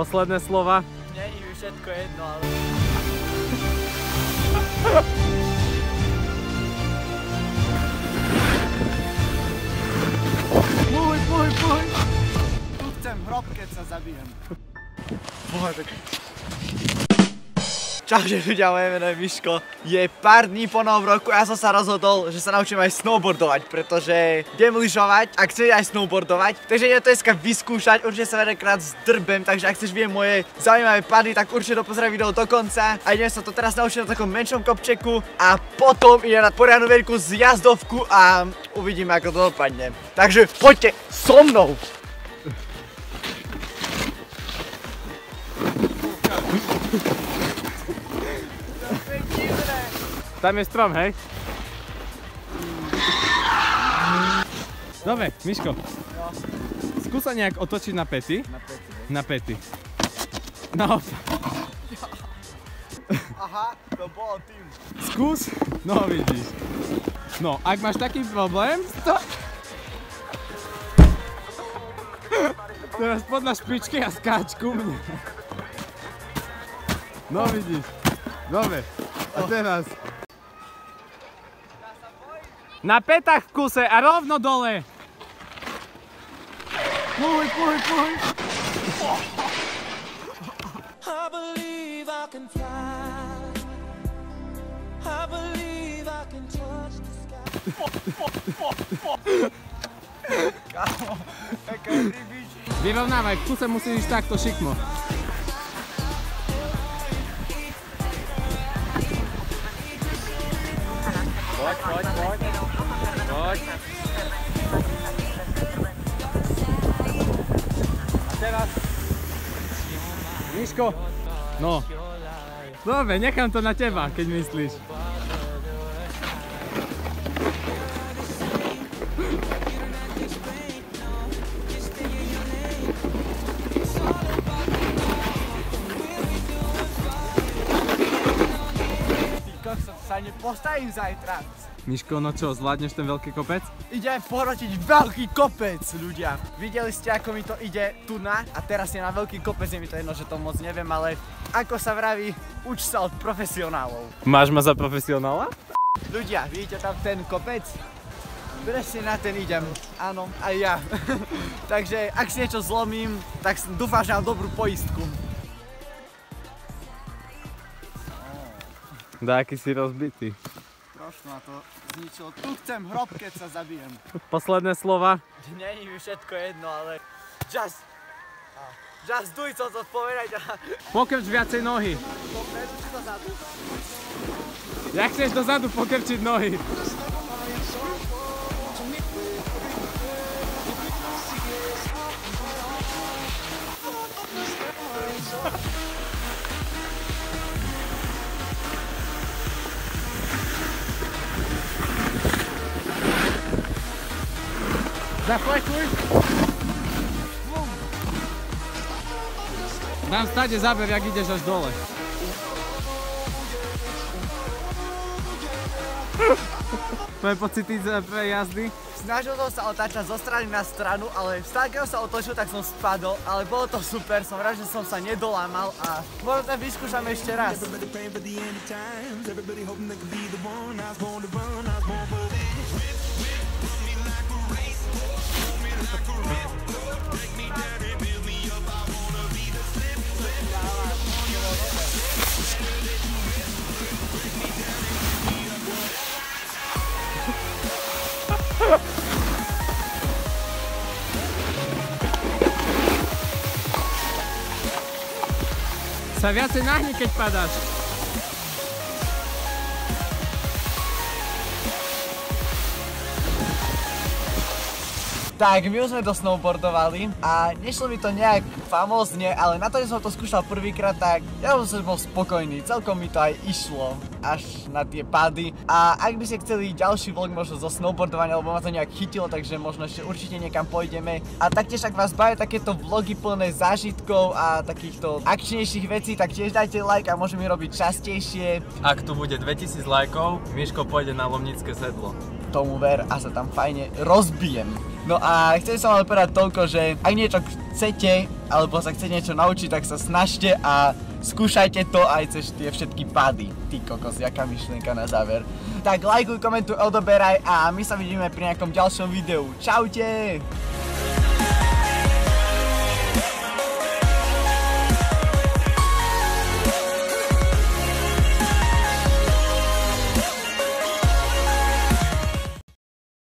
Posledné slova. Není mi všetko jedno, ale... Pluj, pluj, pluj. Tu chcem hrob, keď sa zabijem. Čauže ľudia, moje meno je Miško. Je pár dní po novom roku a ja som sa rozhodol, že sa naučím aj snowboardovať, pretože idem lyžovať a chcem aj snowboardovať. Takže idem to dneska vyskúšať, určite sa veľakrát zdrbem, takže ak chceš vidieť moje zaujímavé pady, tak určite dopozeraj video do konca. A idem sa to teraz naučiť na takom menšom kopčeku a potom idem na poriadnu veľkú zjazdovku a uvidíme ako to dopadne. Takže poďte so mnou! Tam je strom, hej? Dobre, Miško. Skús sa nejak otočiť na pety. Na pety, Na pety. No, Aha, to bolo tým. skús. No, vidíš. No, ak máš taký problém, to... Teraz pod na špičke a skáč ku mne. No, vidíš. Dobre. A teraz... Na petách v kuse a rovno dole. Pluj, pluj, pluj. Vyrovnávaj, v kuse musíš ísť takto šikmo. Poď, poď, poď. Poď. A teraz... Miško. No. Dobre, nechám to na teba, keď myslíš. Sa nepostavím zajtra. Miško, no čo, zvládneš ten veľký kopec? Idem porotiť veľký kopec, ľudia. Videli ste, ako mi to ide tu na a teraz je na veľký kopec, je mi to jedno, že to moc neviem, ale ako sa vraví, uč sa od profesionálov. Máš ma za profesionála? Ľudia, vidíte tam ten kopec? Presne na ten idem. Áno, aj ja. Takže ak si niečo zlomím, tak dúfam, že mám dobrú poistku. Dá, aký si rozbitý. Trošku ma to zničilo. Tu chcem hrob, keď sa zabijem. Posledné slova. Není mi všetko jedno, ale just... Just do it, co to povedať. Pokrč viacej nohy. Či dozadu? Jak chceš dozadu pokrčiť nohy? Zaflekuj. Dám stade záber, jak ideš až dole. Tvoje pocity z prvej jazdy? Snažil som sa otáčať zo strany na stranu, ale stále keď som sa otočil, tak som spadol, ale bolo to super, som rád, že som sa nedolámal a možno vyskúšam ešte raz. Sa viacej nahni, keď padáš. Tak, my už sme to snowboardovali a nešlo mi to nejak famózne, ale na to, že som to skúšal prvýkrát, tak ja som bol spokojný, celkom mi to aj išlo až na tie pady. A ak by ste chceli ďalší vlog možno zo snowboardovania, lebo ma to nejak chytilo, takže možno ešte určite niekam pôjdeme. A taktiež ak vás bavia takéto vlogy plné zážitkov a takýchto akčnejších vecí, tak tiež dajte like a môžeme robiť častejšie. Ak tu bude 2000 lajkov, Miško pôjde na Lomnické sedlo. Tomu ver a sa tam fajne rozbijem. No a chcem som ale povedať toľko, že ak niečo chcete alebo sa chce niečo naučiť, tak sa snažte a skúšajte to aj cez tie všetky pády. Ty kokos, jaká myšlienka na záver. Tak lajkuj, komentuj, odoberaj a my sa vidíme pri nejakom ďalšom videu. Čaute!